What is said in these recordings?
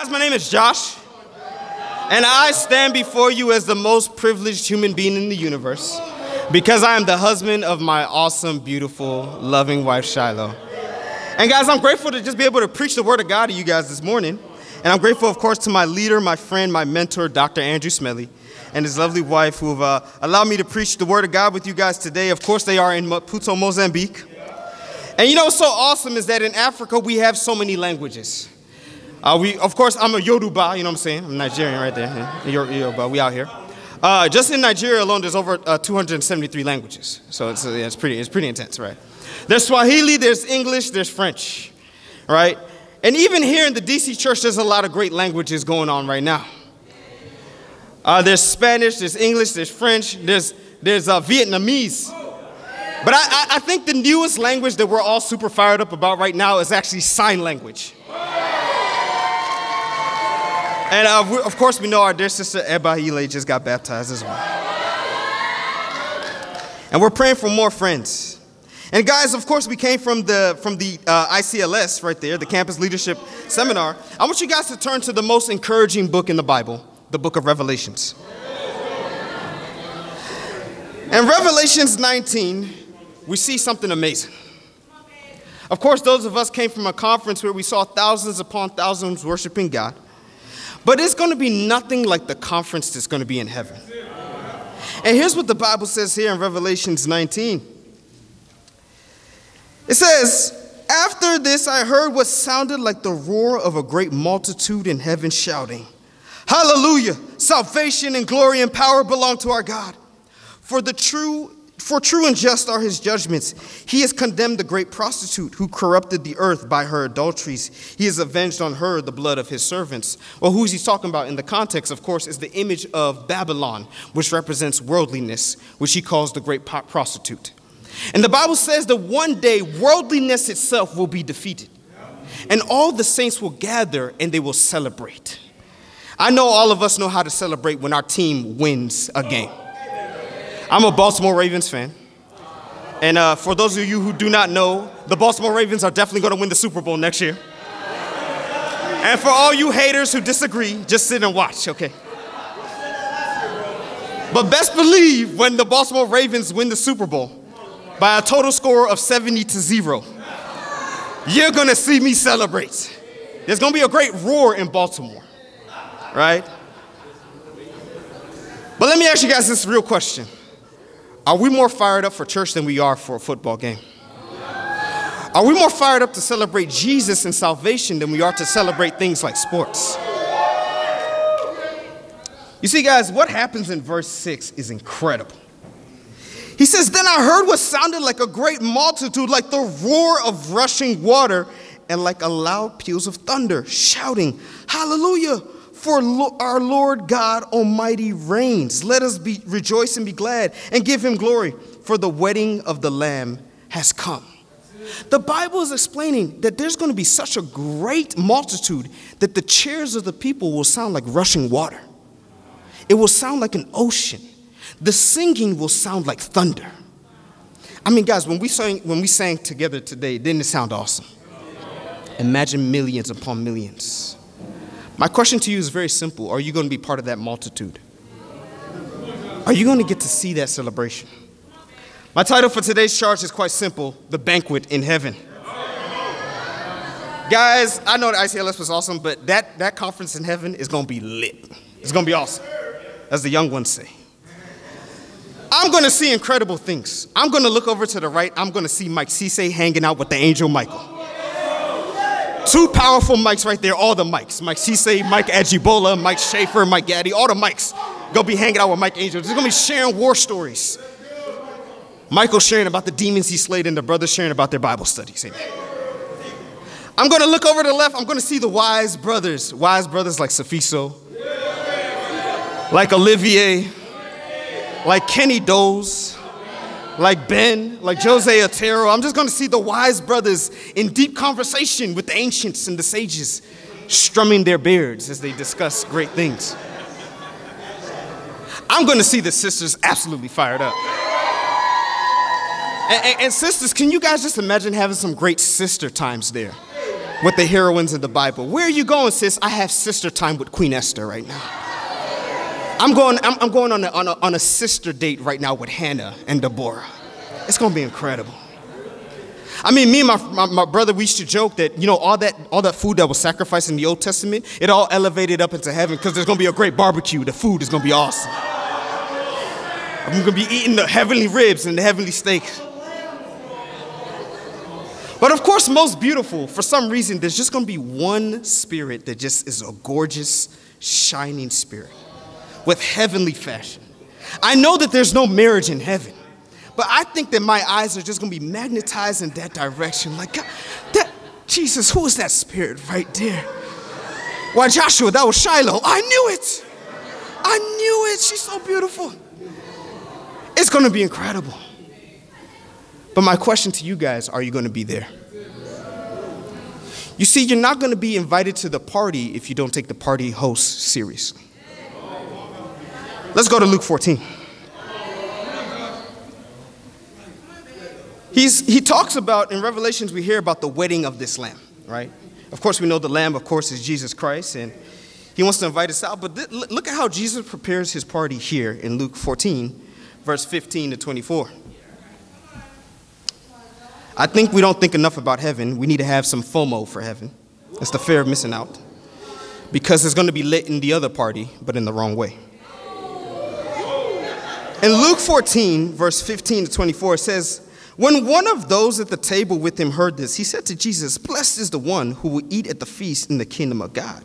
Guys, my name is Josh, and I stand before you as the most privileged human being in the universe because I am the husband of my awesome, beautiful, loving wife, Shiloh. And guys, I'm grateful to just be able to preach the word of God to you guys this morning. And I'm grateful, of course, to my leader, my friend, my mentor, Dr. Andrew Smellie, and his lovely wife who have uh, allowed me to preach the word of God with you guys today. Of course, they are in Maputo, Mozambique. And you know what's so awesome is that in Africa, we have so many languages. Uh, we, of course, I'm a Yoruba, you know what I'm saying? I'm Nigerian right there. Yoruba, we out here. Uh, just in Nigeria alone, there's over uh, 273 languages. So it's, uh, yeah, it's, pretty, it's pretty intense, right? There's Swahili, there's English, there's French, right? And even here in the DC church, there's a lot of great languages going on right now. Uh, there's Spanish, there's English, there's French, there's, there's uh, Vietnamese. But I, I, I think the newest language that we're all super fired up about right now is actually sign language. And uh, we, of course, we know our dear sister Ebahile just got baptized as well. And we're praying for more friends. And guys, of course, we came from the from the uh, ICLS right there, the Campus Leadership Seminar. I want you guys to turn to the most encouraging book in the Bible, the book of Revelations. In Revelations 19, we see something amazing. Of course, those of us came from a conference where we saw thousands upon thousands worshiping God. But it's going to be nothing like the conference that's going to be in heaven. And here's what the Bible says here in Revelations 19. It says, After this I heard what sounded like the roar of a great multitude in heaven shouting, Hallelujah! Salvation and glory and power belong to our God. For the true for true and just are his judgments. He has condemned the great prostitute who corrupted the earth by her adulteries. He has avenged on her the blood of his servants. Well, who's he talking about in the context, of course, is the image of Babylon, which represents worldliness, which he calls the great prostitute. And the Bible says that one day worldliness itself will be defeated, and all the saints will gather and they will celebrate. I know all of us know how to celebrate when our team wins a game. I'm a Baltimore Ravens fan. And uh, for those of you who do not know, the Baltimore Ravens are definitely going to win the Super Bowl next year. And for all you haters who disagree, just sit and watch, okay? But best believe when the Baltimore Ravens win the Super Bowl by a total score of 70 to 0, you're going to see me celebrate. There's going to be a great roar in Baltimore, right? But let me ask you guys this real question. Are we more fired up for church than we are for a football game? Are we more fired up to celebrate Jesus and salvation than we are to celebrate things like sports? You see, guys, what happens in verse 6 is incredible. He says, Then I heard what sounded like a great multitude, like the roar of rushing water, and like a loud peals of thunder, shouting, Hallelujah! For our Lord God Almighty reigns. Let us be, rejoice and be glad and give him glory, for the wedding of the Lamb has come. The Bible is explaining that there's going to be such a great multitude that the cheers of the people will sound like rushing water. It will sound like an ocean. The singing will sound like thunder. I mean, guys, when we sang, when we sang together today, didn't it sound awesome? Imagine millions upon millions. My question to you is very simple Are you going to be part of that multitude? Are you going to get to see that celebration? My title for today's charge is quite simple The Banquet in Heaven. Guys, I know the ICLS was awesome, but that, that conference in heaven is going to be lit. It's going to be awesome, as the young ones say. I'm going to see incredible things. I'm going to look over to the right. I'm going to see Mike Cisse hanging out with the angel Michael. Two powerful mics right there, all the mics. Mike Cisse, Mike Ajibola, Mike Schaefer, Mike Gaddy, all the mics. Go be hanging out with Mike Angel. They're gonna be sharing war stories. Michael sharing about the demons he slayed, and the brothers sharing about their Bible studies. Amen. I'm gonna look over to the left, I'm gonna see the wise brothers, wise brothers like Safiso, like Olivier, like Kenny Doze, like Ben, like Jose Otero. I'm just going to see the wise brothers in deep conversation with the ancients and the sages, strumming their beards as they discuss great things. I'm going to see the sisters absolutely fired up. And, and, and, sisters, can you guys just imagine having some great sister times there? with the heroines of the Bible. Where are you going, sis? I have sister time with Queen Esther right now. I'm going, I'm, I'm going on, a, on, a, on a sister date right now with Hannah and Deborah. It's going to be incredible. I mean, me and my, my, my, brother, we used to joke that, you know, all that, all that food that was sacrificed in the Old Testament, it all elevated up into heaven because there's going to be a great barbecue. The food is going to be awesome. I'm going to be eating the heavenly ribs and the heavenly steaks. But of course, most beautiful, for some reason, there's just going to be one spirit that just is a gorgeous, shining spirit with heavenly fashion. I know that there's no marriage in heaven. But I think that my eyes are just going to be magnetized in that direction. Like, God, that, Jesus, who is that spirit right there? Why, Joshua, that was Shiloh. I knew it. I knew it. She's so beautiful. It's going to be incredible. But my question to you guys are you going to be there? You see, you're not going to be invited to the party if you don't take the party host seriously. Let's go to Luke 14. He's, he talks about, in Revelations, we hear about the wedding of this lamb, right? Of course, we know the lamb, of course, is Jesus Christ, and he wants to invite us out. But th- look at how Jesus prepares his party here in Luke 14, verse 15 to 24. I think we don't think enough about heaven. We need to have some FOMO for heaven. It's the fear of missing out. Because it's going to be lit in the other party, but in the wrong way. In Luke 14, verse 15 to 24, it says, when one of those at the table with him heard this, he said to Jesus, Blessed is the one who will eat at the feast in the kingdom of God.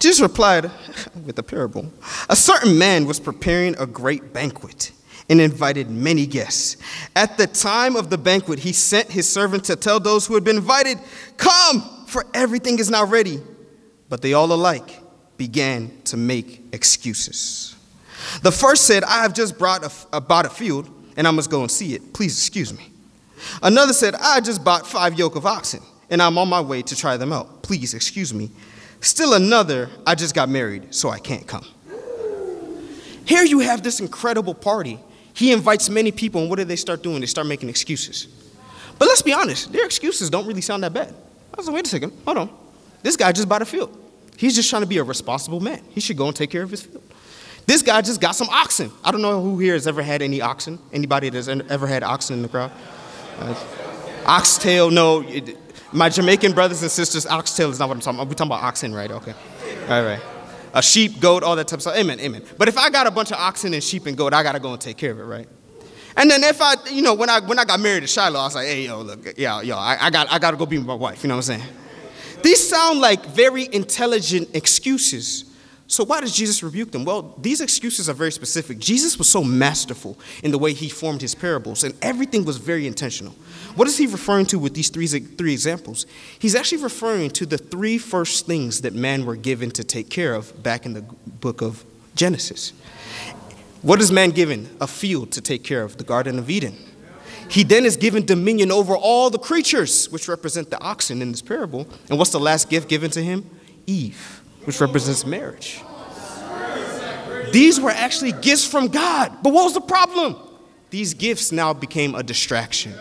Jesus replied with a parable A certain man was preparing a great banquet and invited many guests. At the time of the banquet, he sent his servant to tell those who had been invited, Come, for everything is now ready. But they all alike began to make excuses. The first said, I have just brought a, bought a field and I must go and see it. Please excuse me. Another said, I just bought five yoke of oxen, and I'm on my way to try them out. Please excuse me. Still another, I just got married, so I can't come. Here you have this incredible party. He invites many people, and what do they start doing? They start making excuses. But let's be honest, their excuses don't really sound that bad. I was like, wait a second, hold on. This guy just bought a field. He's just trying to be a responsible man. He should go and take care of his field. This guy just got some oxen. I don't know who here has ever had any oxen. Anybody that's ever had oxen in the crowd? Uh, oxtail, no. It, my Jamaican brothers and sisters, oxtail is not what I'm talking about. We're talking about oxen, right? Okay. All right. A sheep, goat, all that type of stuff. Amen, amen. But if I got a bunch of oxen and sheep and goat, I got to go and take care of it, right? And then if I, you know, when I when I got married to Shiloh, I was like, hey, yo, look, yo, yo, I, I got I got to go be with my wife. You know what I'm saying? These sound like very intelligent excuses so, why does Jesus rebuke them? Well, these excuses are very specific. Jesus was so masterful in the way he formed his parables, and everything was very intentional. What is he referring to with these three, three examples? He's actually referring to the three first things that man were given to take care of back in the book of Genesis. What is man given? A field to take care of, the Garden of Eden. He then is given dominion over all the creatures, which represent the oxen in this parable. And what's the last gift given to him? Eve which represents marriage. These were actually gifts from God. But what was the problem? These gifts now became a distraction.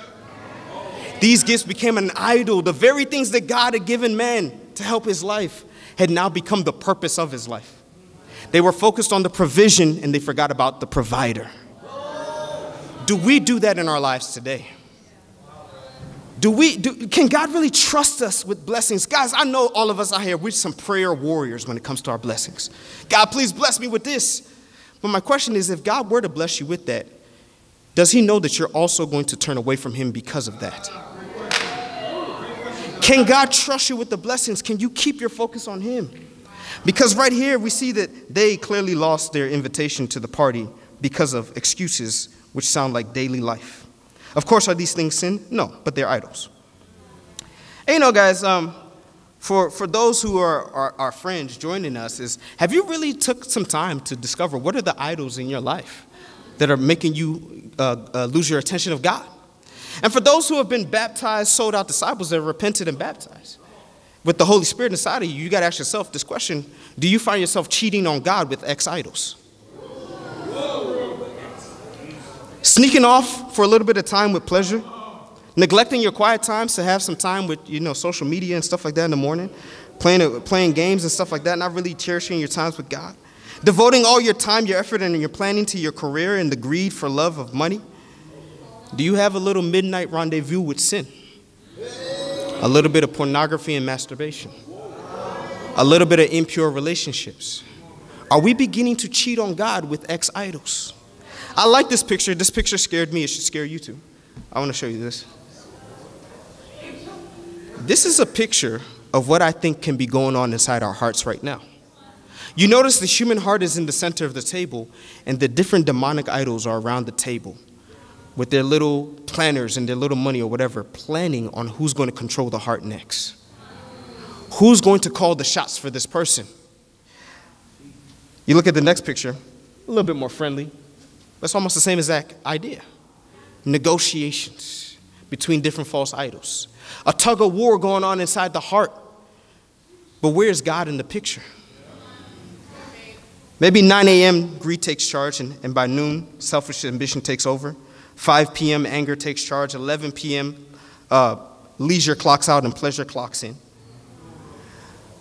These gifts became an idol. The very things that God had given man to help his life had now become the purpose of his life. They were focused on the provision and they forgot about the provider. Do we do that in our lives today? Do we, do, can God really trust us with blessings? Guys, I know all of us out here, we're some prayer warriors when it comes to our blessings. God, please bless me with this. But my question is if God were to bless you with that, does He know that you're also going to turn away from Him because of that? Can God trust you with the blessings? Can you keep your focus on Him? Because right here we see that they clearly lost their invitation to the party because of excuses which sound like daily life. Of course, are these things sin? No, but they're idols. And you know, guys, um, for, for those who are, are our friends joining us, is have you really took some time to discover what are the idols in your life that are making you uh, uh, lose your attention of God? And for those who have been baptized, sold out disciples that repented and baptized, with the Holy Spirit inside of you, you got to ask yourself this question Do you find yourself cheating on God with ex idols? Sneaking off for a little bit of time with pleasure? Neglecting your quiet times to have some time with, you know, social media and stuff like that in the morning. Playing, uh, playing games and stuff like that, not really cherishing your times with God. Devoting all your time, your effort, and your planning to your career and the greed for love of money. Do you have a little midnight rendezvous with sin? A little bit of pornography and masturbation? A little bit of impure relationships? Are we beginning to cheat on God with ex idols? I like this picture. This picture scared me. It should scare you too. I want to show you this. This is a picture of what I think can be going on inside our hearts right now. You notice the human heart is in the center of the table, and the different demonic idols are around the table with their little planners and their little money or whatever, planning on who's going to control the heart next. Who's going to call the shots for this person? You look at the next picture, a little bit more friendly. That's almost the same exact idea. Negotiations between different false idols, a tug of war going on inside the heart. But where's God in the picture? Maybe 9 a.m., greed takes charge, and, and by noon, selfish ambition takes over. 5 p.m., anger takes charge. 11 p.m., uh, leisure clocks out and pleasure clocks in.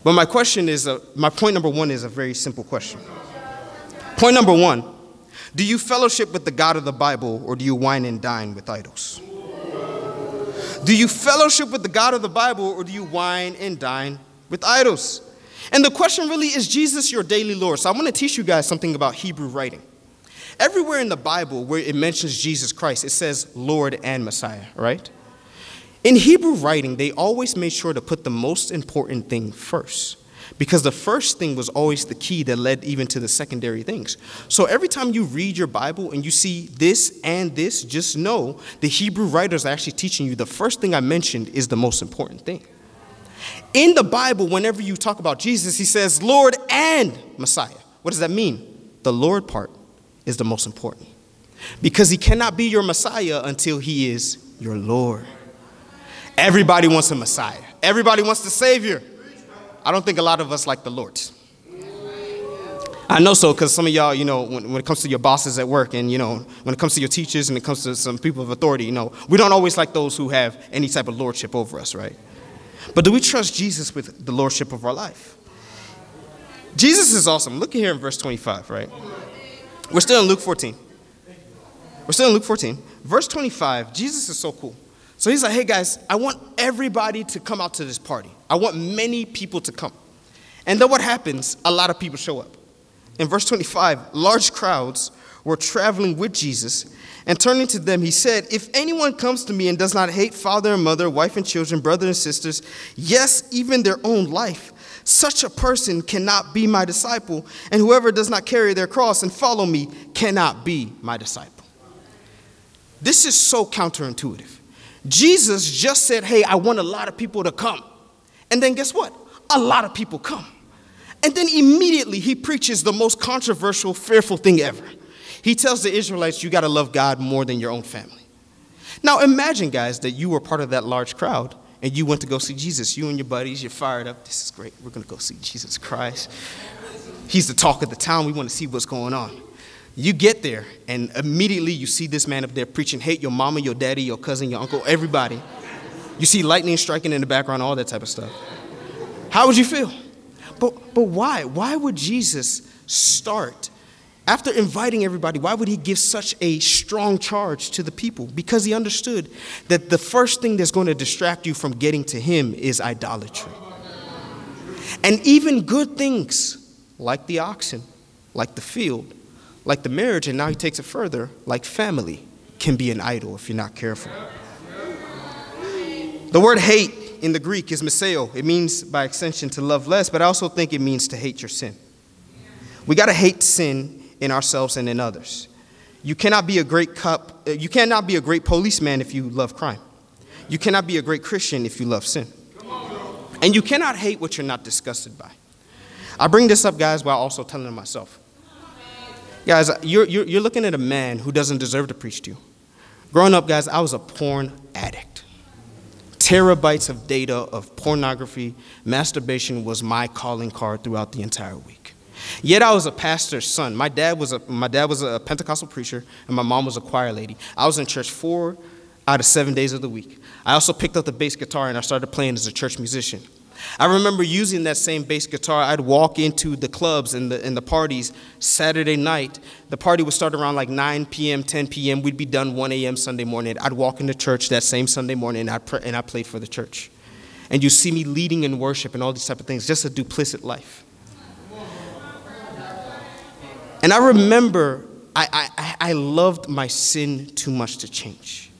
But my question is, uh, my point number one is a very simple question. Point number one Do you fellowship with the God of the Bible or do you wine and dine with idols? Do you fellowship with the God of the Bible or do you wine and dine with idols? And the question really is Jesus your daily Lord? So I want to teach you guys something about Hebrew writing. Everywhere in the Bible where it mentions Jesus Christ, it says Lord and Messiah, right? In Hebrew writing, they always made sure to put the most important thing first because the first thing was always the key that led even to the secondary things. So every time you read your Bible and you see this and this, just know the Hebrew writers are actually teaching you the first thing I mentioned is the most important thing. In the Bible, whenever you talk about Jesus, he says Lord and Messiah. What does that mean? The Lord part is the most important. Because he cannot be your Messiah until he is your Lord. Everybody wants a Messiah, everybody wants the Savior. I don't think a lot of us like the Lord. I know so because some of y'all, you know, when, when, it comes to your bosses at work and, you know, when it comes to your teachers and it comes to some people of authority, you know, we don't always like those who have any type of lordship over us, right? But do we trust Jesus with the lordship of our life? Jesus is awesome. Look here in verse 25, right? We're still in Luke 14. We're still in Luke 14. Verse 25, Jesus is so cool. So he's like, hey guys, I want everybody to come out to this party. I want many people to come. And then what happens? A lot of people show up. In verse 25, large crowds were traveling with Jesus, and turning to them, he said, If anyone comes to me and does not hate father and mother, wife and children, brothers and sisters, yes, even their own life, such a person cannot be my disciple, and whoever does not carry their cross and follow me cannot be my disciple. This is so counterintuitive. Jesus just said, Hey, I want a lot of people to come. And then guess what? A lot of people come. And then immediately he preaches the most controversial, fearful thing ever. He tells the Israelites, You got to love God more than your own family. Now imagine, guys, that you were part of that large crowd and you went to go see Jesus. You and your buddies, you're fired up. This is great. We're going to go see Jesus Christ. He's the talk of the town. We want to see what's going on. You get there, and immediately you see this man up there preaching hate your mama, your daddy, your cousin, your uncle, everybody. You see lightning striking in the background, all that type of stuff. How would you feel? But, but why? Why would Jesus start after inviting everybody, why would he give such a strong charge to the people? Because he understood that the first thing that's going to distract you from getting to him is idolatry. And even good things, like the oxen, like the field, like the marriage, and now he takes it further, like family, can be an idol if you're not careful. The word hate in the Greek is miseo. It means, by extension, to love less, but I also think it means to hate your sin. We got to hate sin in ourselves and in others. You cannot be a great cup, uh, you cannot be a great policeman if you love crime. You cannot be a great Christian if you love sin. And you cannot hate what you're not disgusted by. I bring this up, guys, while also telling myself. Guys, you're, you're, you're looking at a man who doesn't deserve to preach to you. Growing up, guys, I was a porn addict. Terabytes of data of pornography, masturbation was my calling card throughout the entire week. Yet I was a pastor's son. My dad was a, my dad was a Pentecostal preacher, and my mom was a choir lady. I was in church four out of seven days of the week. I also picked up the bass guitar and I started playing as a church musician. I remember using that same bass guitar. I'd walk into the clubs and the, and the parties Saturday night. The party would start around like 9 p.m., 10 p.m. We'd be done 1 a.m. Sunday morning. I'd walk into church that same Sunday morning and I'd, and I played for the church. And you see me leading in worship and all these type of things, just a duplicit life. And I remember I, I, I loved my sin too much to change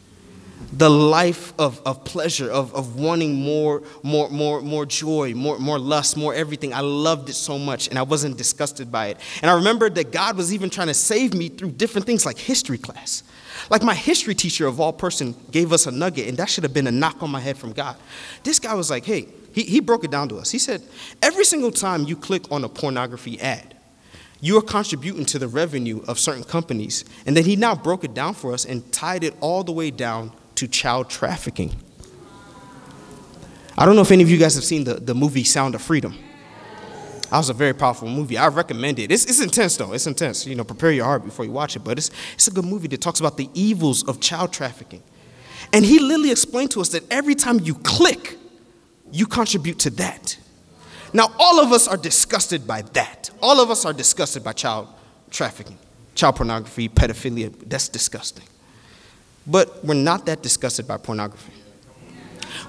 the life of, of pleasure, of, of wanting more, more, more, more joy, more, more lust, more everything. I loved it so much and I wasn't disgusted by it. And I remember that God was even trying to save me through different things like history class. Like my history teacher of all person gave us a nugget, and that should have been a knock on my head from God. This guy was like, hey, he, he broke it down to us. He said, every single time you click on a pornography ad, you are contributing to the revenue of certain companies. And then he now broke it down for us and tied it all the way down to child trafficking. I don't know if any of you guys have seen the, the movie Sound of Freedom. That was a very powerful movie. I recommend it. It's, it's intense, though. It's intense. You know, prepare your heart before you watch it. But it's, it's a good movie that talks about the evils of child trafficking. And he literally explained to us that every time you click, you contribute to that. Now, all of us are disgusted by that. All of us are disgusted by child trafficking, child pornography, pedophilia. That's disgusting. But we're not that disgusted by pornography.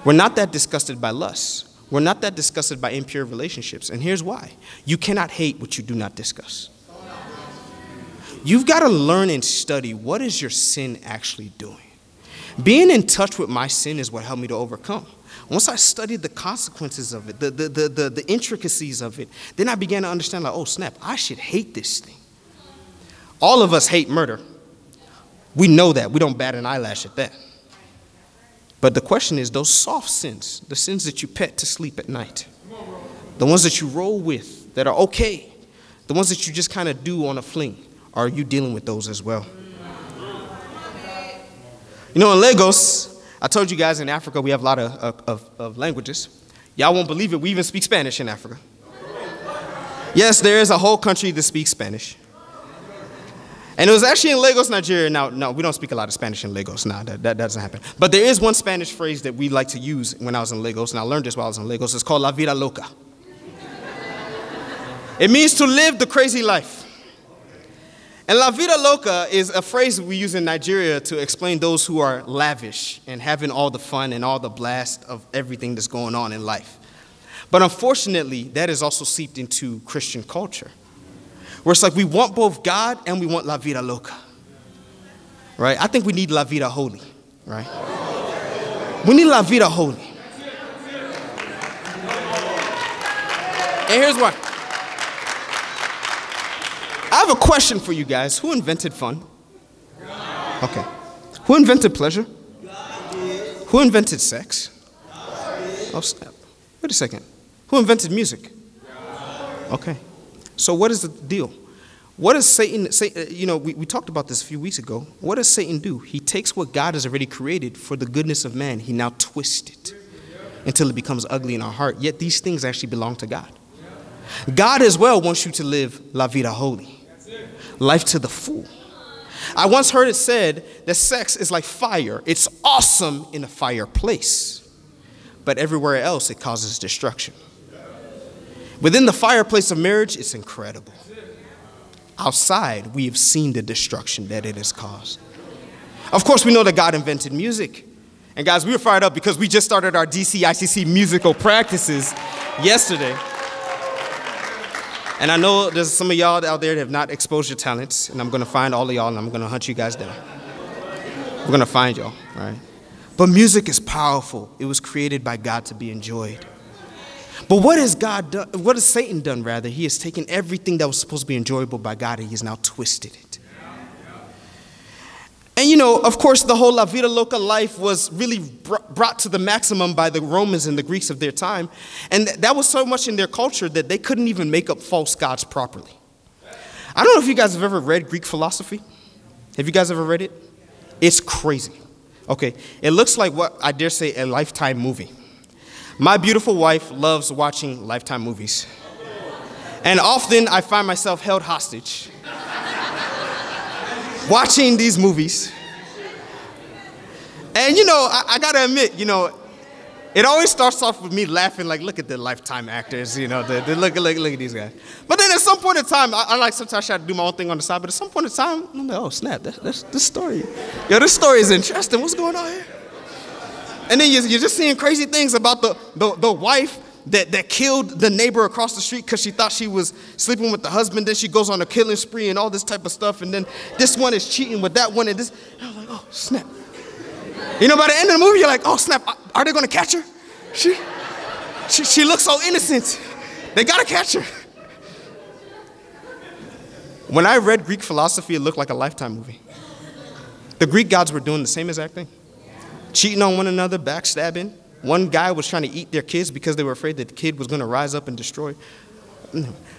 We're not that disgusted by lust. We're not that disgusted by impure relationships. And here's why you cannot hate what you do not discuss. You've got to learn and study what is your sin actually doing. Being in touch with my sin is what helped me to overcome. Once I studied the consequences of it, the, the, the, the, the intricacies of it, then I began to understand, like, oh, snap, I should hate this thing. All of us hate murder. We know that. We don't bat an eyelash at that. But the question is those soft sins, the sins that you pet to sleep at night, the ones that you roll with that are okay, the ones that you just kind of do on a fling, are you dealing with those as well? You know, in Lagos, I told you guys in Africa we have a lot of, of, of languages. Y'all won't believe it, we even speak Spanish in Africa. Yes, there is a whole country that speaks Spanish. And it was actually in Lagos, Nigeria. Now, no, we don't speak a lot of Spanish in Lagos. Now, that, that doesn't happen. But there is one Spanish phrase that we like to use when I was in Lagos, and I learned this while I was in Lagos. It's called La Vida Loca. it means to live the crazy life. And La Vida Loca is a phrase we use in Nigeria to explain those who are lavish and having all the fun and all the blast of everything that's going on in life. But unfortunately, that is also seeped into Christian culture where it's like we want both God and we want La Vida Loca. Right? I think we need La Vida Holy. Right? We need La Vida Holy. And here's why. I have a question for you guys. Who invented fun? Okay. Who invented pleasure? Who invented sex? Oh, snap. Wait a second. Who invented music? Okay. So, what is the deal? What does Satan say? Uh, you know, we, we talked about this a few weeks ago. What does Satan do? He takes what God has already created for the goodness of man, he now twists it until it becomes ugly in our heart. Yet these things actually belong to God. God as well wants you to live la vida holy, life to the full. I once heard it said that sex is like fire. It's awesome in a fireplace, but everywhere else it causes destruction. Within the fireplace of marriage, it's incredible. Outside, we have seen the destruction that it has caused. Of course, we know that God invented music. And guys, we were fired up because we just started our DCICC musical practices yesterday. And I know there's some of y'all out there that have not exposed your talents, and I'm gonna find all of y'all and I'm gonna hunt you guys down. We're gonna find y'all, right? But music is powerful. It was created by God to be enjoyed. But what has God done? What has Satan done, rather? He has taken everything that was supposed to be enjoyable by God and he has now twisted it. And you know, of course, the whole La Vida Loca life was really brought to the maximum by the Romans and the Greeks of their time. And that was so much in their culture that they couldn't even make up false gods properly. I don't know if you guys have ever read Greek philosophy. Have you guys ever read it? It's crazy. Okay, it looks like what I dare say a lifetime movie. My beautiful wife loves watching Lifetime movies. And often I find myself held hostage watching these movies. And you know, I, I gotta admit, you know, it always starts off with me laughing, like, look at the lifetime actors, you know, the, the, look, look, look at these guys. But then at some point in time, I, I like sometimes I try to do my own thing on the side, but at some point in time, I'm like, oh, snap, that's, that's this story. Yo, this story is interesting. What's going on here? And then you're, just seeing crazy things about the, the, the wife that, that killed the neighbor across the street because she thought she was sleeping with the husband. Then she goes on a killing spree and all this type of stuff. And then this one is cheating with that one. And this, I was like, oh, snap. You know, by the end of the movie, you're like, oh snap, are they gonna catch her? She, she, she looks so innocent. They gotta catch her. When I read Greek philosophy, it looked like a lifetime movie. The Greek gods were doing the same exact thing cheating on one another, backstabbing. One guy was trying to eat their kids because they were afraid that the kid was gonna rise up and destroy.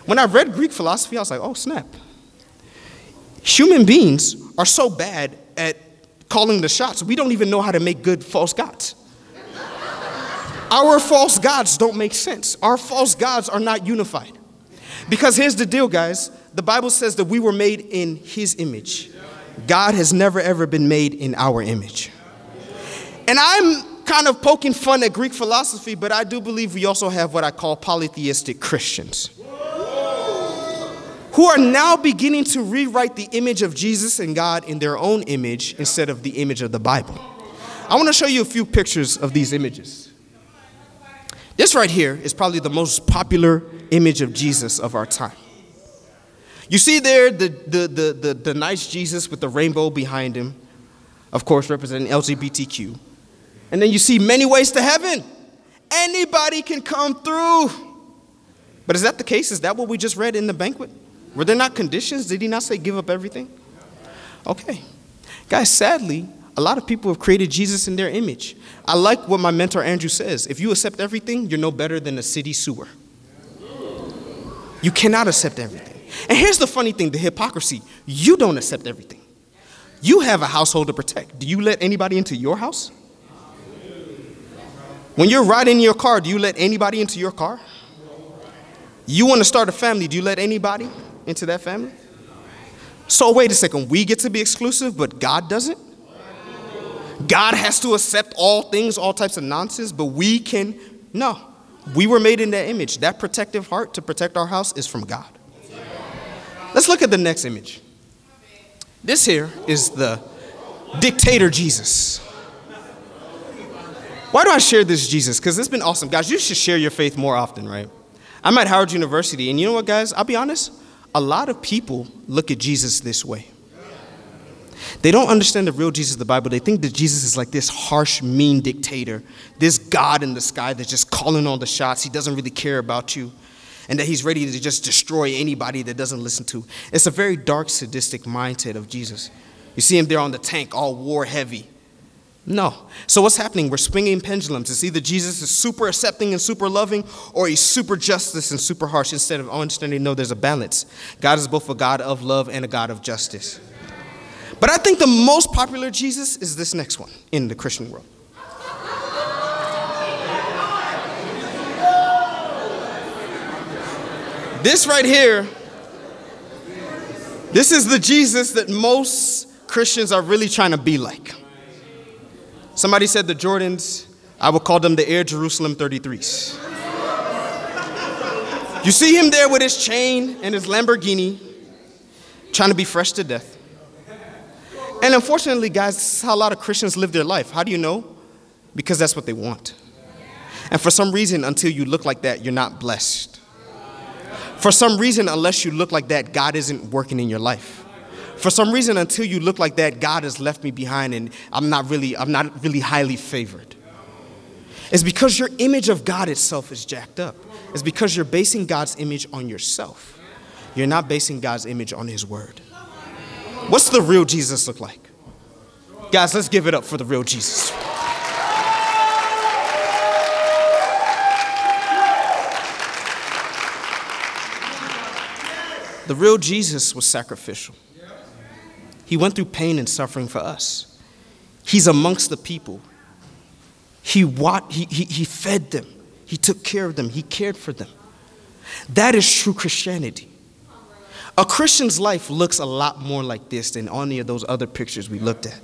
When I read Greek philosophy, I was like, oh snap. Human beings are so bad at calling the shots. We don't even know how to make good false gods. Our false gods don't make sense. Our false gods are not unified. Because here's the deal, guys the Bible says that we were made in His image. God has never ever been made in our image. And I'm kind of poking fun at Greek philosophy, but I do believe we also have what I call polytheistic Christians who are now beginning to rewrite the image of Jesus and God in their own image instead of the image of the Bible. I want to show you a few pictures of these images. This right here is probably the most popular image of Jesus of our time. You see there the, the, the, the, the nice Jesus with the rainbow behind him, of course, representing LGBTQ. And then you see many ways to heaven. Anybody can come through. But is that the case? Is that what we just read in the banquet? Were there not conditions? Did he not say give up everything? Okay. Guys, sadly, a lot of people have created Jesus in their image. I like what my mentor Andrew says. If you accept everything, you're no better than a city sewer. You cannot accept everything. And here's the funny thing the hypocrisy you don't accept everything. You have a household to protect. Do you let anybody into your house? When you're riding in your car, do you let anybody into your car? You want to start a family, do you let anybody? into that family? So, wait a second, we get to be exclusive, but God doesn't? God has to accept all things, all types of nonsense, but we can, no. We were made in that image. That protective heart to protect our house is from God. Let's look at the next image. This here is the dictator Jesus. Why do I share this Jesus? Because it's been awesome. Guys, you should share your faith more often, right? I'm at Howard University, and you know what, guys? I'll be honest a lot of people look at Jesus this way. They don't understand the real Jesus of the Bible. They think that Jesus is like this harsh, mean dictator, this God in the sky that's just calling all the shots. He doesn't really care about you, and that he's ready to just destroy anybody that doesn't listen to. It's a very dark, sadistic mindset of Jesus. You see him there on the tank, all war heavy. No. So what's happening? We're swinging pendulums. It's either Jesus is super accepting and super loving, or he's super justice and super harsh. Instead of understanding, no, there's a balance. God is both a God of love and a God of justice. But I think the most popular Jesus is this next one in the Christian world. This right here, this is the Jesus that most Christians are really trying to be like. Somebody said the Jordans, I would call them the Air Jerusalem 33s. You see him there with his chain and his Lamborghini, trying to be fresh to death. And unfortunately, guys, this is how a lot of Christians live their life. How do you know? Because that's what they want. And for some reason, until you look like that, you're not blessed. For some reason, unless you look like that, God isn't working in your life for some reason, until you look like that, God has left me behind and I'm not really, I'm not really highly favored. It's because your image of God itself is jacked up. It's because you're basing God's image on yourself. You're not basing God's image on His Word. What's the real Jesus look like? Guys, let's give it up for the real Jesus. The real Jesus was sacrificial. He went through pain and suffering for us. He's amongst the people. He, wat- he, he, he fed them, He took care of them, He cared for them. That is true Christianity. A Christian's life looks a lot more like this than any of those other pictures we looked at.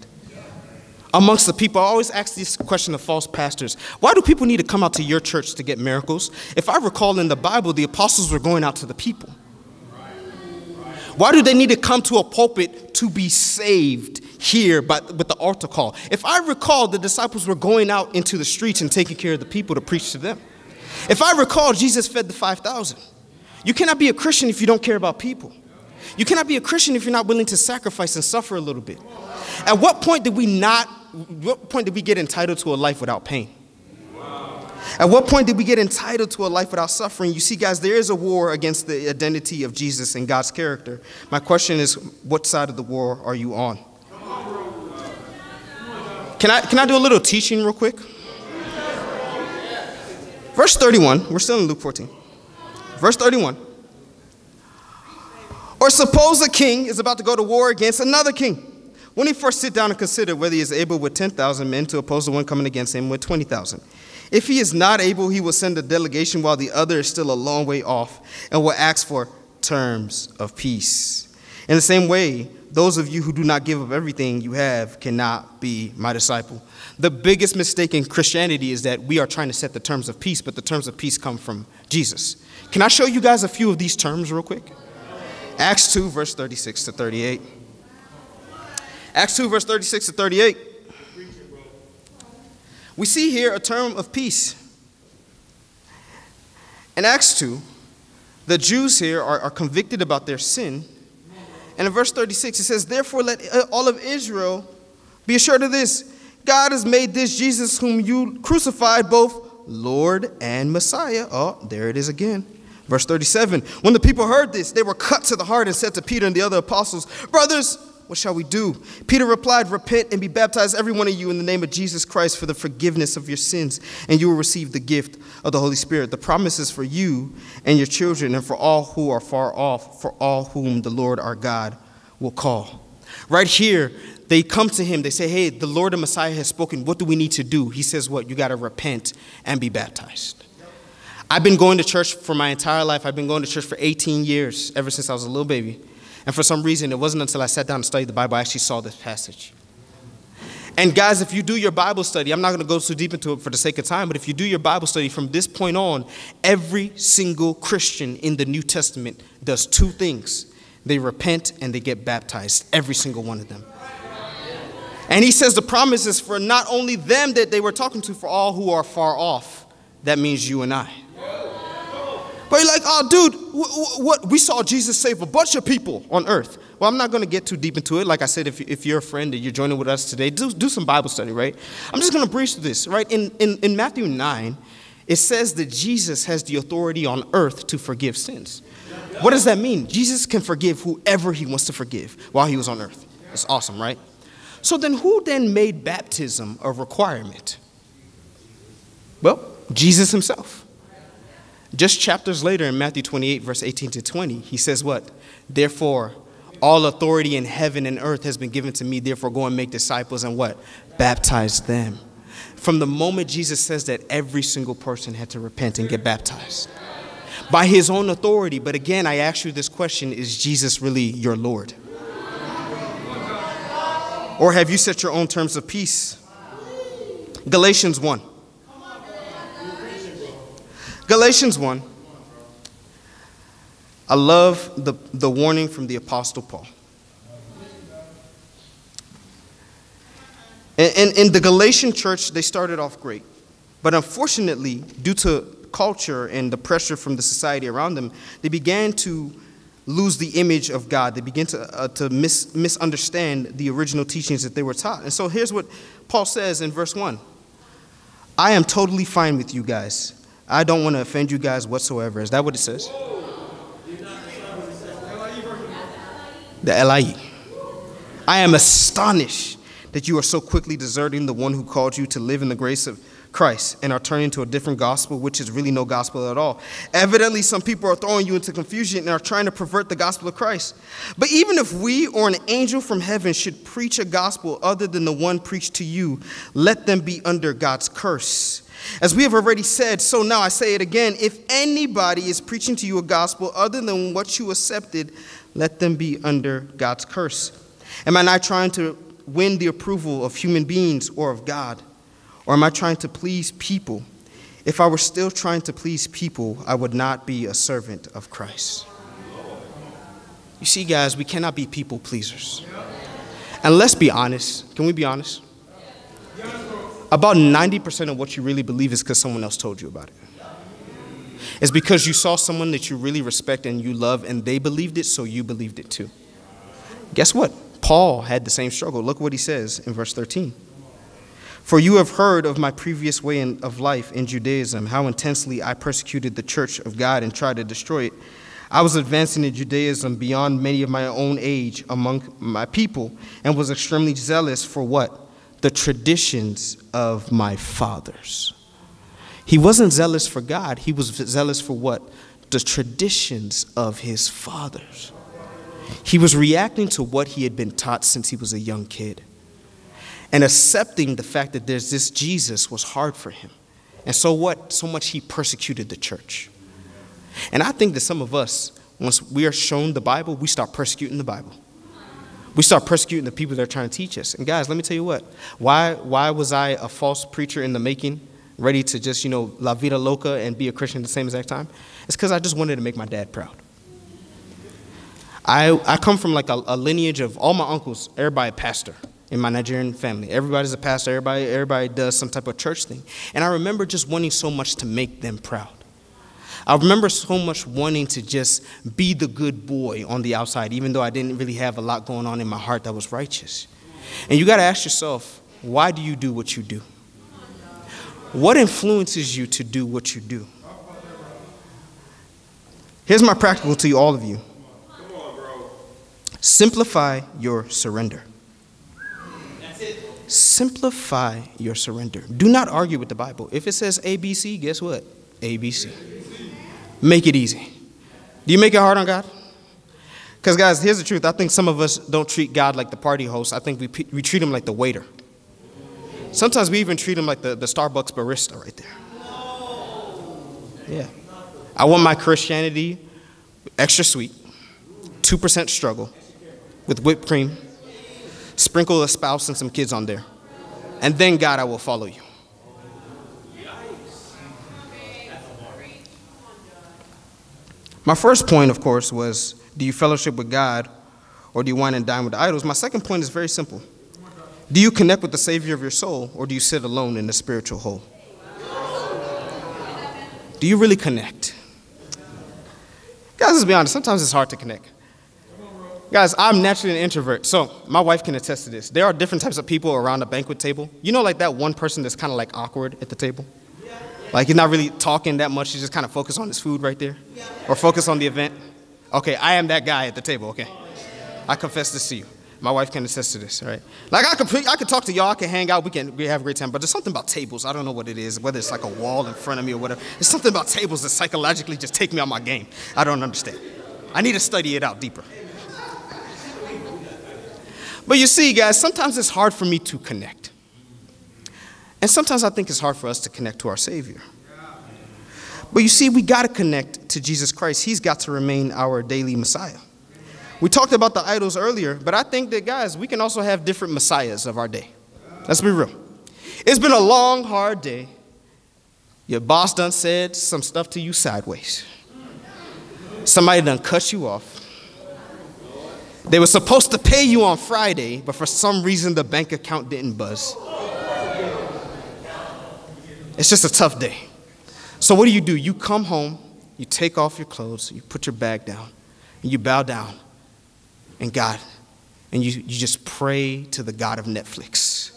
amongst the people. I always ask this question of false pastors Why do people need to come out to your church to get miracles? If I recall in the Bible, the apostles were going out to the people. Why do they need to come to a pulpit to be saved here by, with the altar call? If I recall, the disciples were going out into the streets and taking care of the people to preach to them. If I recall, Jesus fed the 5,000. You cannot be a Christian if you don't care about people. You cannot be a Christian if you're not willing to sacrifice and suffer a little bit. At what point did we not, what point did we get entitled to a life without pain? At what point did we get entitled to a life without suffering? You see, guys, there is a war against the identity of Jesus and God's character. My question is, what side of the war are you on? Can I, can I do a little teaching real quick? Verse 31, we're still in Luke 14. Verse 31. Or suppose a king is about to go to war against another king. When he first sit down and consider whether he is able with 10,000 men to oppose the one coming against him with 20,000. If he is not able, he will send a delegation while the other is still a long way off and will ask for terms of peace. In the same way, those of you who do not give up everything you have cannot be my disciple. The biggest mistake in Christianity is that we are trying to set the terms of peace, but the terms of peace come from Jesus. Can I show you guys a few of these terms real quick? Acts 2, verse 36 to 38. Acts 2, verse 36 to 38. We see here a term of peace. In Acts 2, the Jews here are, are convicted about their sin. And in verse 36, it says, Therefore, let all of Israel be assured of this God has made this Jesus, whom you crucified, both Lord and Messiah. Oh, there it is again. Verse 37 When the people heard this, they were cut to the heart and said to Peter and the other apostles, Brothers, what shall we do? Peter replied, Repent and be baptized, every one of you, in the name of Jesus Christ for the forgiveness of your sins, and you will receive the gift of the Holy Spirit. The promise is for you and your children, and for all who are far off, for all whom the Lord our God will call. Right here, they come to him, they say, Hey, the Lord and Messiah has spoken. What do we need to do? He says, What? You got to repent and be baptized. I've been going to church for my entire life. I've been going to church for 18 years, ever since I was a little baby. And for some reason, it wasn't until I sat down and studied the Bible I actually saw this passage. And guys, if you do your Bible study, I'm not going to go too deep into it for the sake of time, but if you do your Bible study from this point on, every single Christian in the New Testament does two things they repent and they get baptized, every single one of them. And he says the promise is for not only them that they were talking to, for all who are far off. That means you and I. You're like, oh, dude, what? We saw Jesus save a bunch of people on earth. Well, I'm not going to get too deep into it. Like I said, if, if you're a friend and you're joining with us today, do, do some Bible study, right? I'm just going to breeze through this, right? In, in, in Matthew 9, it says that Jesus has the authority on earth to forgive sins. What does that mean? Jesus can forgive whoever he wants to forgive while he was on earth. It's awesome, right? So then, who then made baptism a requirement? Well, Jesus himself. Just chapters later in Matthew 28, verse 18 to 20, he says, What? Therefore, all authority in heaven and earth has been given to me. Therefore, go and make disciples and what? Baptize them. From the moment Jesus says that, every single person had to repent and get baptized by his own authority. But again, I ask you this question Is Jesus really your Lord? Or have you set your own terms of peace? Galatians 1. Galatians 1. I love the, the warning from the Apostle Paul. And in the Galatian church, they started off great. But unfortunately, due to culture and the pressure from the society around them, they began to lose the image of God. They began to, uh, to mis- misunderstand the original teachings that they were taught. And so here's what Paul says in verse 1 I am totally fine with you guys I don't want to offend you guys whatsoever. Is that what it says? The LIE. I am astonished that you are so quickly deserting the one who called you to live in the grace of Christ and are turning to a different gospel, which is really no gospel at all. Evidently, some people are throwing you into confusion and are trying to pervert the gospel of Christ. But even if we or an angel from heaven should preach a gospel other than the one preached to you, let them be under God's curse. As we have already said, so now I say it again if anybody is preaching to you a gospel other than what you accepted, let them be under God's curse. Am I not trying to win the approval of human beings or of God? Or am I trying to please people? If I were still trying to please people, I would not be a servant of Christ. You see, guys, we cannot be people pleasers. And let's be honest. Can we be honest? About 90% of what you really believe is because someone else told you about it. It's because you saw someone that you really respect and you love, and they believed it, so you believed it too. Guess what? Paul had the same struggle. Look what he says in verse 13. For you have heard of my previous way in, of life in Judaism, how intensely I persecuted the church of God and tried to destroy it. I was advancing in Judaism beyond many of my own age among my people and was extremely zealous for what? The traditions of my fathers. He wasn't zealous for God, he was zealous for what? The traditions of his fathers. He was reacting to what he had been taught since he was a young kid. And accepting the fact that there's this Jesus was hard for him. And so what? So much he persecuted the church. And I think that some of us, once we are shown the Bible, we start persecuting the Bible. We start persecuting the people that are trying to teach us. And guys, let me tell you what. Why, why was I a false preacher in the making, ready to just, you know, la vida loca and be a Christian at the same exact time? It's because I just wanted to make my dad proud. I, I come from like a, a lineage of all my uncles, everybody a pastor in my Nigerian family. Everybody's a pastor, everybody, everybody does some type of church thing. And I remember just wanting so much to make them proud. I remember so much wanting to just be the good boy on the outside, even though I didn't really have a lot going on in my heart that was righteous. And you got to ask yourself, why do you do what you do? What influences you to do what you do? Here's my practical to you, all of you. Simplify your surrender. Simplify your surrender. Do not argue with the Bible. If it says ABC, guess what? ABC. Make it easy. Do you make it hard on God? Because, guys, here's the truth. I think some of us don't treat God like the party host. I think we, we treat him like the waiter. Sometimes we even treat him like the, the Starbucks barista right there. Yeah. I want my Christianity extra sweet, 2% struggle with whipped cream sprinkle a spouse and some kids on there. And then, God, I will follow you. My first point, of course, was do you fellowship with God or do you wine and dine with the idols? My second point is very simple. Do you connect with the Savior of your soul or do you sit alone in the spiritual hole? Do you really connect? Guys, let's be honest, sometimes it's hard to connect. Guys, I'm naturally an introvert, so my wife can attest to this. There are different types of people around a banquet table. You know, like that one person that's kind of like awkward at the table? Like he's not really talking that much, he's just kind of focused on his food right there? Or focused on the event? Okay, I am that guy at the table, okay? I confess this to you. My wife can attest to this, right? Like I could, I could talk to y'all, I can hang out, we can we have a great time. But there's something about tables. I don't know what it is, whether it's like a wall in front of me or whatever. There's something about tables that psychologically just take me on my game. I don't understand. I need to study it out deeper. But you see, guys, sometimes it's hard for me to connect. And sometimes I think it's hard for us to connect to our Savior. But you see, we got to connect to Jesus Christ. He's got to remain our daily Messiah. We talked about the idols earlier, but I think that, guys, we can also have different Messiahs of our day. Let's be real. It's been a long, hard day. Your boss done said some stuff to you sideways. Somebody done cut you off. They were supposed to pay you on Friday, but for some reason the bank account didn't buzz. It's just a tough day. So, what do you do? You come home, you take off your clothes, you put your bag down, and you bow down, and God, and you, you just pray to the God of Netflix.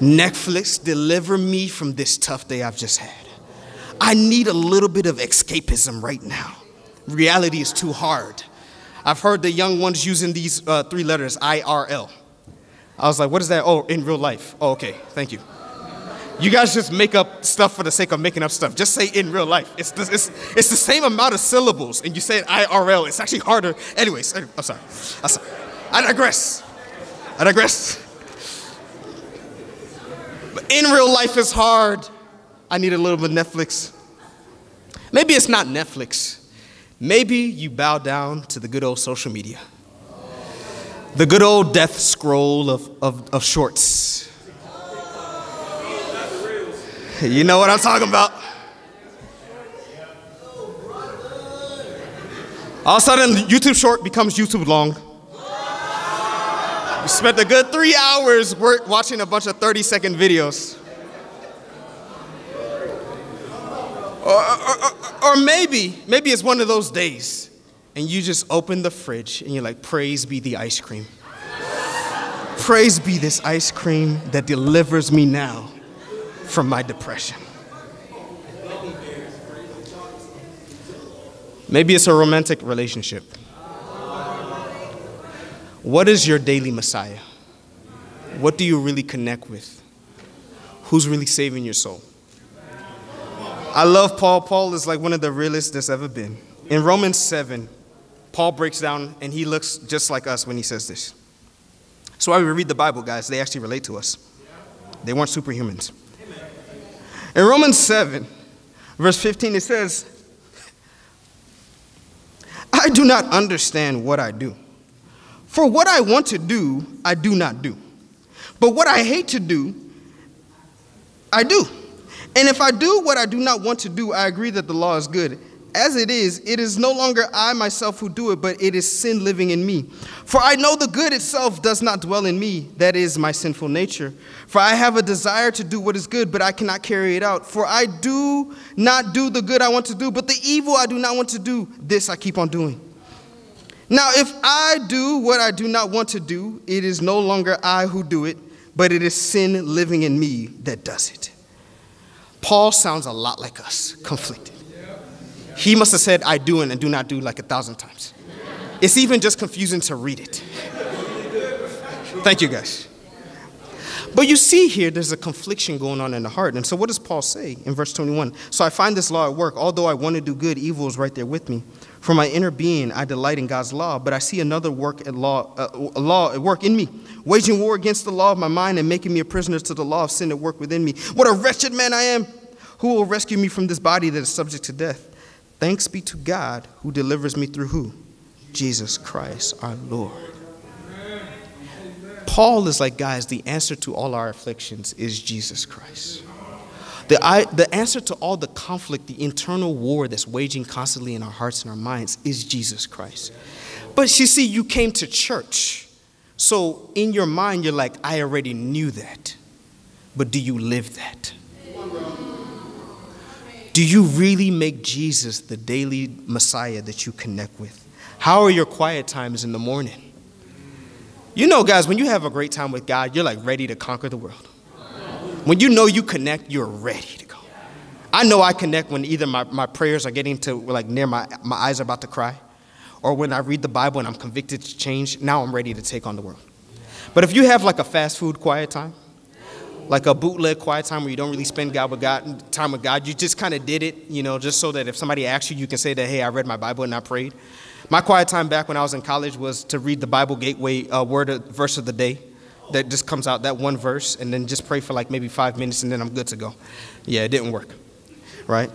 Netflix, deliver me from this tough day I've just had. I need a little bit of escapism right now. Reality is too hard. I've heard the young ones using these uh, three letters, IRL. I was like, what is that? Oh, in real life. Oh, okay, thank you. You guys just make up stuff for the sake of making up stuff. Just say in real life. It's the, it's, it's the same amount of syllables, and you say it IRL. It's actually harder. Anyways, I'm sorry. I'm sorry. I digress. I digress. But in real life is hard. I need a little bit of Netflix. Maybe it's not Netflix. Maybe you bow down to the good old social media. The good old death scroll of, of, of shorts. You know what I'm talking about. All of a sudden, YouTube short becomes YouTube long. You spent a good three hours watching a bunch of 30 second videos. Or, or, or, or maybe, maybe it's one of those days and you just open the fridge and you're like, Praise be the ice cream. Praise be this ice cream that delivers me now from my depression. Maybe it's a romantic relationship. What is your daily Messiah? What do you really connect with? Who's really saving your soul? I love Paul. Paul is like one of the realest that's ever been. In Romans 7, Paul breaks down and he looks just like us when he says this. So why we read the Bible, guys, they actually relate to us. They weren't superhumans. In Romans 7, verse 15, it says, I do not understand what I do. For what I want to do, I do not do. But what I hate to do, I do. And if I do what I do not want to do, I agree that the law is good. As it is, it is no longer I myself who do it, but it is sin living in me. For I know the good itself does not dwell in me, that is my sinful nature. For I have a desire to do what is good, but I cannot carry it out. For I do not do the good I want to do, but the evil I do not want to do, this I keep on doing. Now, if I do what I do not want to do, it is no longer I who do it, but it is sin living in me that does it. Paul sounds a lot like us, conflicted. He must have said, I do and do not do like a thousand times. It's even just confusing to read it. Thank you, guys. But you see here, there's a confliction going on in the heart. And so, what does Paul say in verse 21? So I find this law at work. Although I want to do good, evil is right there with me. For my inner being, I delight in God's law, but I see another work at law, uh, law at work in me, waging war against the law of my mind and making me a prisoner to the law of sin at work within me. What a wretched man I am! Who will rescue me from this body that is subject to death? Thanks be to God who delivers me through who? Jesus Christ, our Lord. Paul is like, guys, the answer to all our afflictions is Jesus Christ. The, I, the answer to all the conflict, the internal war that's waging constantly in our hearts and our minds is Jesus Christ. But you see, you came to church. So in your mind, you're like, I already knew that. But do you live that? Do you really make Jesus the daily Messiah that you connect with? How are your quiet times in the morning? You know, guys, when you have a great time with God, you're like ready to conquer the world. When you know you connect, you're ready to go. I know I connect when either my, my prayers are getting to like near my, my eyes are about to cry, or when I read the Bible and I'm convicted to change, now I'm ready to take on the world. But if you have like a fast food quiet time, like a bootleg quiet time where you don't really spend God with God time with God. You just kind of did it, you know, just so that if somebody asks you, you can say that, hey, I read my Bible and I prayed. My quiet time back when I was in college was to read the Bible Gateway uh, word of, verse of the day that just comes out that one verse and then just pray for like maybe five minutes and then I'm good to go. Yeah, it didn't work, right?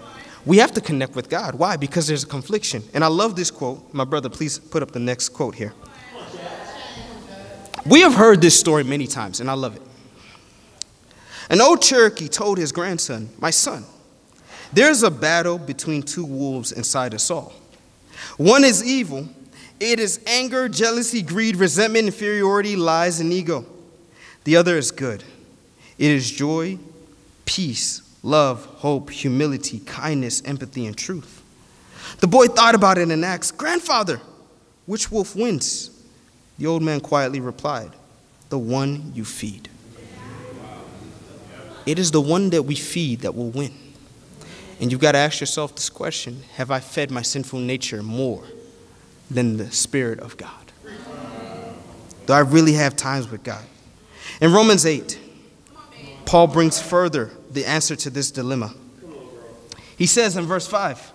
We have to connect with God. Why? Because there's a confliction. And I love this quote. My brother, please put up the next quote here. We have heard this story many times, and I love it. An old Cherokee told his grandson, My son, there's a battle between two wolves inside us all. One is evil, it is anger, jealousy, greed, resentment, inferiority, lies, and ego. The other is good, it is joy, peace, love, hope, humility, kindness, empathy, and truth. The boy thought about it and asked, Grandfather, which wolf wins? The old man quietly replied, The one you feed. It is the one that we feed that will win. And you've got to ask yourself this question Have I fed my sinful nature more than the Spirit of God? Do I really have times with God? In Romans 8, Paul brings further the answer to this dilemma. He says in verse 5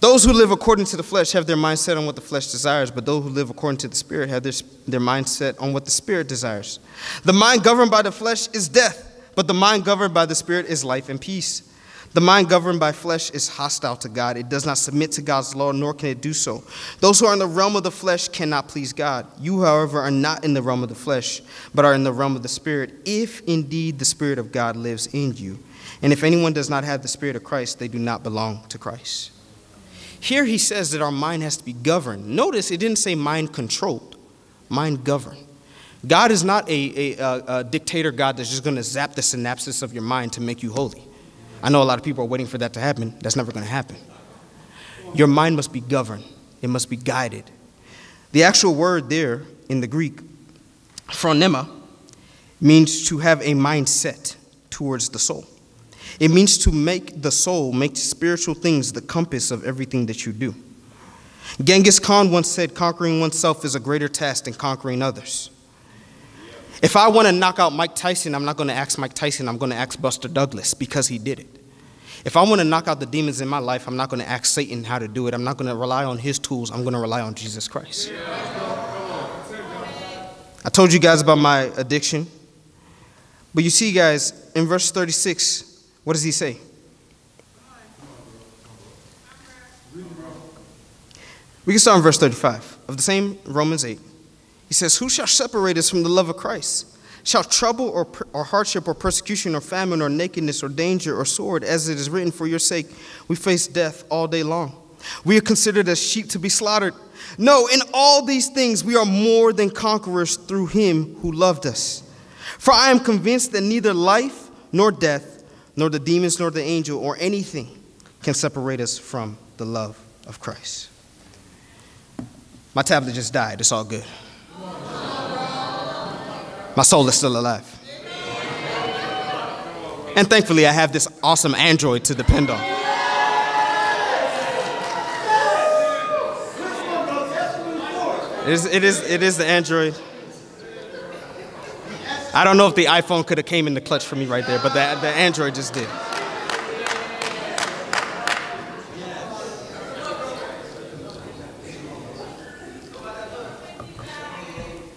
Those who live according to the flesh have their mind set on what the flesh desires, but those who live according to the Spirit have their, their mind set on what the Spirit desires. The mind governed by the flesh is death, but the mind governed by the Spirit is life and peace. The mind governed by flesh is hostile to God. It does not submit to God's law, nor can it do so. Those who are in the realm of the flesh cannot please God. You, however, are not in the realm of the flesh, but are in the realm of the Spirit, if indeed the Spirit of God lives in you. And if anyone does not have the Spirit of Christ, they do not belong to Christ. Here he says that our mind has to be governed. Notice it didn't say mind controlled, mind governed. God is not a, a, a dictator God that's just going to zap the synapses of your mind to make you holy. I know a lot of people are waiting for that to happen. That's never going to happen. Your mind must be governed, it must be guided. The actual word there in the Greek, phronema, means to have a mindset towards the soul. It means to make the soul, make spiritual things the compass of everything that you do. Genghis Khan once said, conquering oneself is a greater task than conquering others. If I want to knock out Mike Tyson, I'm not going to ask Mike Tyson, I'm going to ask Buster Douglas because he did it. If I want to knock out the demons in my life, I'm not going to ask Satan how to do it. I'm not going to rely on his tools. I'm going to rely on Jesus Christ. I told you guys about my addiction. But you see, guys, in verse 36, what does he say? We can start in verse 35 of the same Romans 8. He says, Who shall separate us from the love of Christ? Shall trouble or, or hardship or persecution or famine or nakedness or danger or sword, as it is written, For your sake we face death all day long. We are considered as sheep to be slaughtered. No, in all these things we are more than conquerors through him who loved us. For I am convinced that neither life nor death, nor the demons nor the angel or anything can separate us from the love of Christ. My tablet just died. It's all good. My soul is still alive. And thankfully, I have this awesome Android to depend on. It is, it is, it is the Android. I don't know if the iPhone could have came in the clutch for me right there, but the, the Android just did.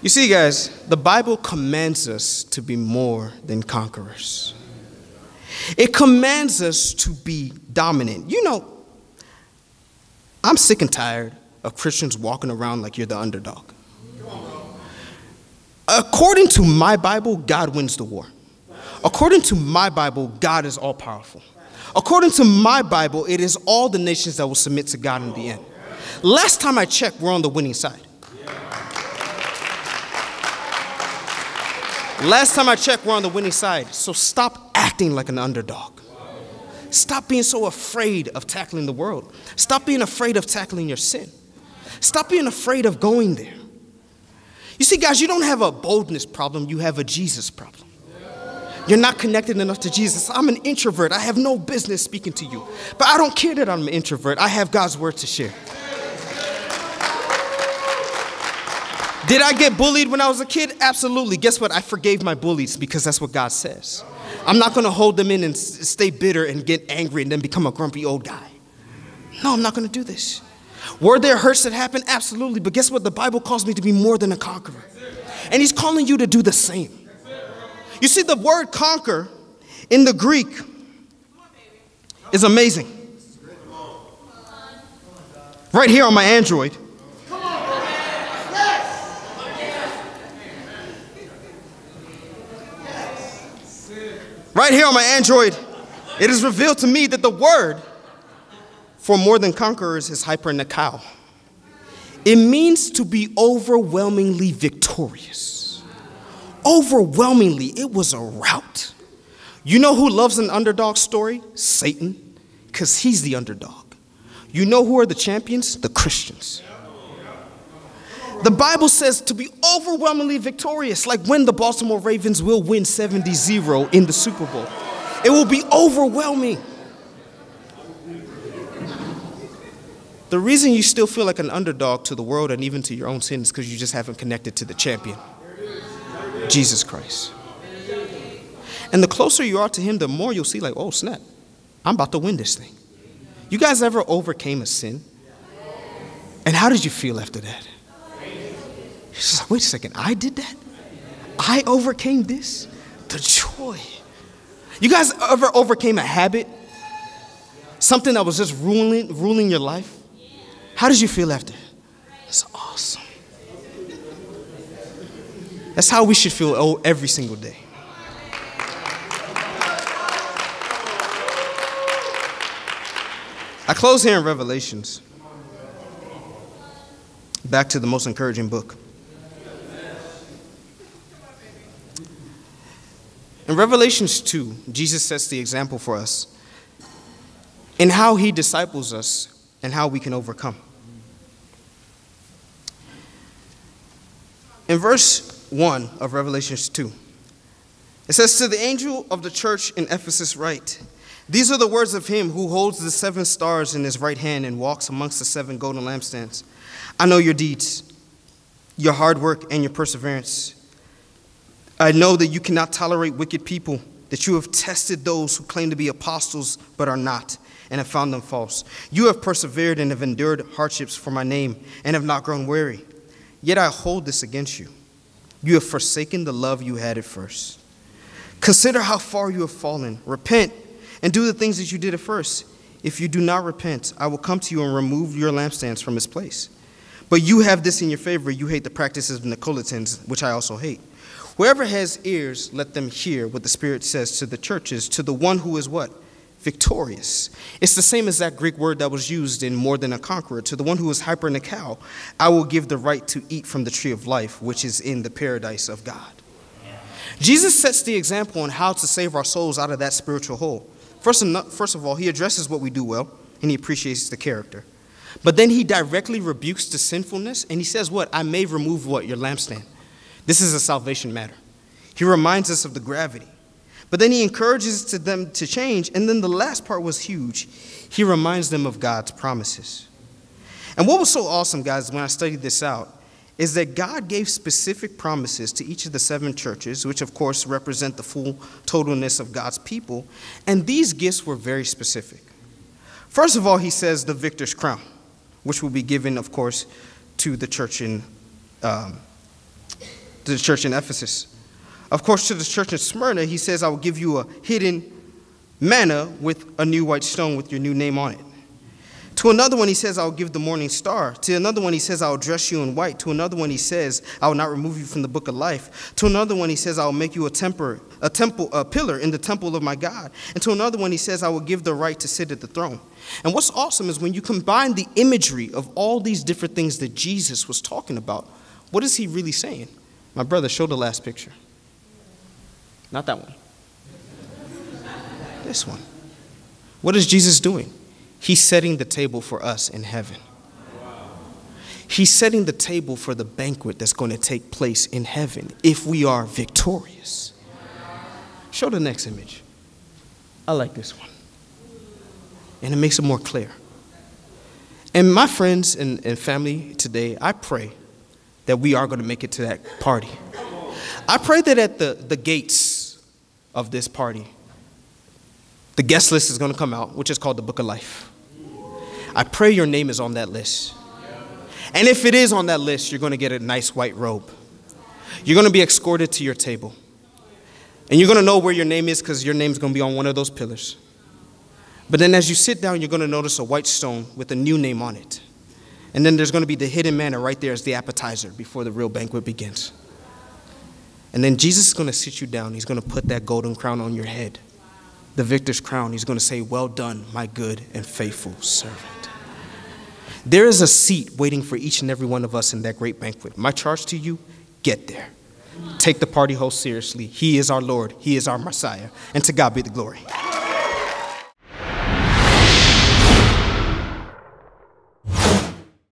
You see, guys, the Bible commands us to be more than conquerors. It commands us to be dominant. You know, I'm sick and tired of Christians walking around like you're the underdog. According to my Bible, God wins the war. According to my Bible, God is all powerful. According to my Bible, it is all the nations that will submit to God in the end. Last time I checked, we're on the winning side. Last time I checked, we're on the winning side. So stop acting like an underdog. Stop being so afraid of tackling the world. Stop being afraid of tackling your sin. Stop being afraid of going there. You see, guys, you don't have a boldness problem, you have a Jesus problem. You're not connected enough to Jesus. I'm an introvert. I have no business speaking to you. But I don't care that I'm an introvert. I have God's word to share. Did I get bullied when I was a kid? Absolutely. Guess what? I forgave my bullies because that's what God says. I'm not going to hold them in and stay bitter and get angry and then become a grumpy old guy. No, I'm not going to do this. Were there hurts that happen? Absolutely. But guess what? The Bible calls me to be more than a conqueror. And He's calling you to do the same. You see, the word conquer in the Greek is amazing. Right here on my Android. Right here on my Android, it is revealed to me that the word for more than conquerors is hypernikao. It means to be overwhelmingly victorious. Overwhelmingly, it was a rout. You know who loves an underdog story? Satan, because he's the underdog. You know who are the champions? The Christians. The Bible says to be overwhelmingly victorious, like when the Baltimore Ravens will win 70 0 in the Super Bowl. It will be overwhelming. The reason you still feel like an underdog to the world and even to your own sin is because you just haven't connected to the champion, Jesus Christ. And the closer you are to Him, the more you'll see, like, oh, snap, I'm about to win this thing. You guys ever overcame a sin? And how did you feel after that? Like, wait a second, I did that? I overcame this? The joy. You guys ever overcame a habit something that was just ruling, ruling your life? How did you feel after? That's awesome. That's how we should feel every single day. I close here in Revelations. Back to the most encouraging book. In Revelations 2, Jesus sets the example for us in how he disciples us and how we can overcome. In verse 1 of Revelations 2, it says, To the angel of the church in Ephesus, write, These are the words of him who holds the seven stars in his right hand and walks amongst the seven golden lampstands. I know your deeds, your hard work, and your perseverance I know that you cannot tolerate wicked people, that you have tested those who claim to be apostles but are not, and have found them false. You have persevered and have endured hardships for my name, and have not grown weary. Yet I hold this against you. You have forsaken the love you had at first. Consider how far you have fallen. Repent and do the things that you did at first. If you do not repent, I will come to you and remove your lampstands from its place. But you have this in your favor you hate the practices of Nicolaitans, which I also hate. Whoever has ears, let them hear what the Spirit says to the churches, to the one who is what? Victorious. It's the same as that Greek word that was used in More Than a Conqueror. To the one who is hyper Nikao, I will give the right to eat from the tree of life, which is in the paradise of God. Jesus sets the example on how to save our souls out of that spiritual hole. First, first of all, he addresses what we do well, and he appreciates the character. But then he directly rebukes the sinfulness, and he says, What? I may remove what? Your lampstand. This is a salvation matter. He reminds us of the gravity. But then he encourages to them to change. And then the last part was huge. He reminds them of God's promises. And what was so awesome, guys, when I studied this out, is that God gave specific promises to each of the seven churches, which of course represent the full totalness of God's people. And these gifts were very specific. First of all, he says the victor's crown, which will be given, of course, to the church in um, to the church in Ephesus. Of course, to the church in Smyrna, he says, I will give you a hidden manna with a new white stone with your new name on it. To another one, he says, I will give the morning star. To another one, he says, I will dress you in white. To another one, he says, I will not remove you from the book of life. To another one, he says, I will make you a temper, a temple, a pillar in the temple of my God. And to another one, he says, I will give the right to sit at the throne. And what's awesome is when you combine the imagery of all these different things that Jesus was talking about, what is he really saying? My brother, show the last picture. Not that one. This one. What is Jesus doing? He's setting the table for us in heaven. He's setting the table for the banquet that's going to take place in heaven if we are victorious. Show the next image. I like this one. And it makes it more clear. And my friends and, and family today, I pray that we are going to make it to that party. I pray that at the, the gates of this party, the guest list is going to come out, which is called the Book of Life. I pray your name is on that list. And if it is on that list, you're going to get a nice white robe. You're going to be escorted to your table. And you're going to know where your name is because your name is going to be on one of those pillars. But then as you sit down, you're going to notice a white stone with a new name on it. And then there's going to be the hidden manna right there as the appetizer before the real banquet begins. And then Jesus is going to sit you down. He's going to put that golden crown on your head, the victor's crown. He's going to say, Well done, my good and faithful servant. There is a seat waiting for each and every one of us in that great banquet. My charge to you get there. Take the party host seriously. He is our Lord, He is our Messiah. And to God be the glory.